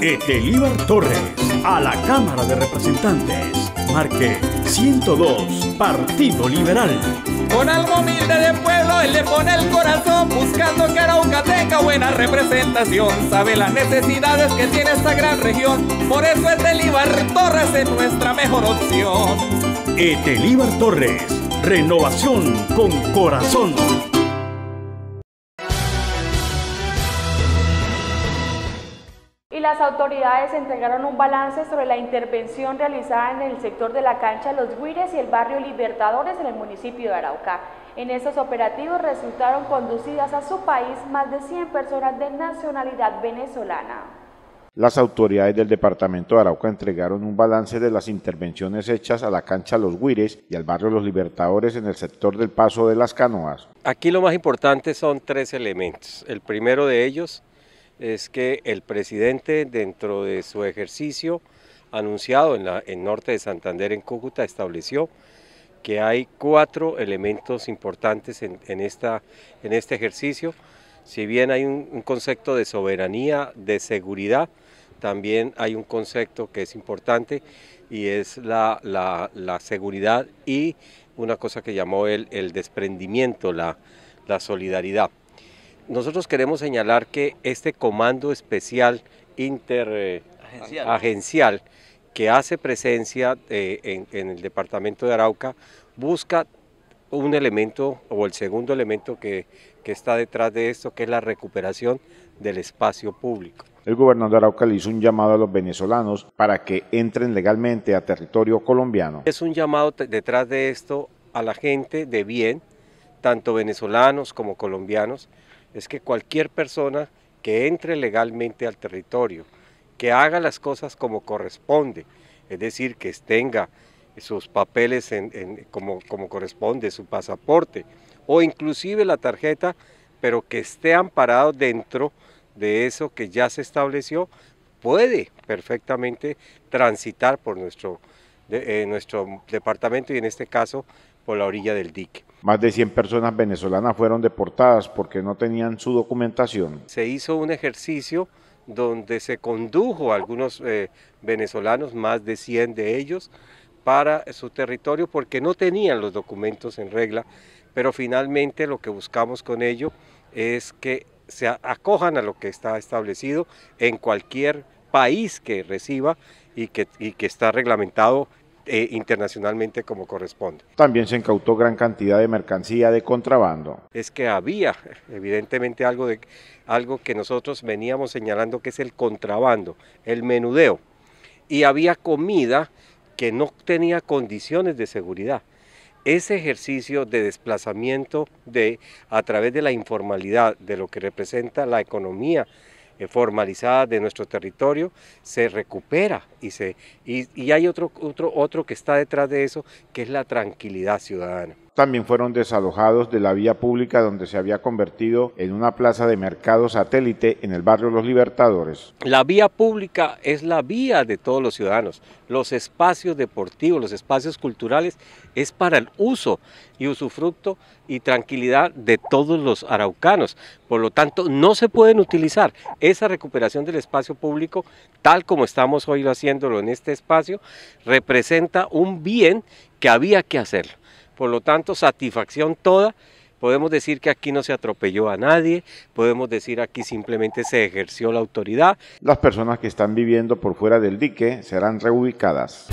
Etelíbar Torres, a la Cámara de Representantes. Marque 102, Partido Liberal. Con algo humilde de pueblo, él le pone el corazón, buscando que Arauca tenga buena representación. Sabe las necesidades que tiene esta gran región, por eso Etelíbar Torres es nuestra mejor opción. Etelíbar Torres, renovación con corazón. Las autoridades entregaron un balance sobre la intervención realizada en el sector de la cancha Los Guires y el barrio Libertadores en el municipio de Arauca. En estos operativos resultaron conducidas a su país más de 100 personas de nacionalidad venezolana. Las autoridades del departamento de Arauca entregaron un balance de las intervenciones hechas a la cancha Los Guires y al barrio Los Libertadores en el sector del Paso de las Canoas. Aquí lo más importante son tres elementos. El primero de ellos es que el presidente dentro de su ejercicio anunciado en, la, en norte de Santander, en Cúcuta, estableció que hay cuatro elementos importantes en, esta, en este ejercicio. Si bien hay un, concepto de soberanía, de seguridad, también hay un concepto que es importante y es la, seguridad y una cosa que llamó él el desprendimiento, la solidaridad. Nosotros queremos señalar que este comando especial interagencial eh, que hace presencia eh, en, el departamento de Arauca busca un elemento o el segundo elemento que, que está detrás de esto, que es la recuperación del espacio público. El gobernador de Arauca le hizo un llamado a los venezolanos para que entren legalmente a territorio colombiano. Es un llamado detrás de esto a la gente de bien, tanto venezolanos como colombianos, es que cualquier persona que entre legalmente al territorio, que haga las cosas como corresponde, es decir, que tenga sus papeles como, como corresponde, su pasaporte o inclusive la tarjeta, pero que esté amparado dentro de eso que ya se estableció, puede perfectamente transitar por nuestro, eh, nuestro departamento y en este caso por la orilla del dique. Más de 100 personas venezolanas fueron deportadas porque no tenían su documentación. Se hizo un ejercicio donde se condujo a algunos eh, venezolanos, más de 100 de ellos, para su territorio porque no tenían los documentos en regla, pero finalmente lo que buscamos con ello es que se acojan a lo que está establecido en cualquier país que reciba y que, y que está reglamentado eh, internacionalmente como corresponde. También se incautó gran cantidad de mercancía de contrabando. Es que había evidentemente algo, de, algo que nosotros veníamos señalando que es el contrabando, el menudeo, y había comida que no tenía condiciones de seguridad. Ese ejercicio de desplazamiento de, a través de la informalidad, de lo que representa la economía eh, formalizada de nuestro territorio se recupera y, se, y hay otro, otro, otro que está detrás de eso, que es la tranquilidad ciudadana también fueron desalojados de la vía pública donde se había convertido en una plaza de mercado satélite en el barrio Los Libertadores. La vía pública es la vía de todos los ciudadanos. Los espacios deportivos, los espacios culturales es para el uso y usufructo y tranquilidad de todos los araucanos. Por lo tanto, no se pueden utilizar esa recuperación del espacio público tal como estamos hoy haciéndolo en este espacio, representa un bien que había que hacerlo. Por lo tanto, satisfacción toda. Podemos decir que aquí no se atropelló a nadie, podemos decir aquí simplemente se ejerció la autoridad. Las personas que están viviendo por fuera del dique serán reubicadas.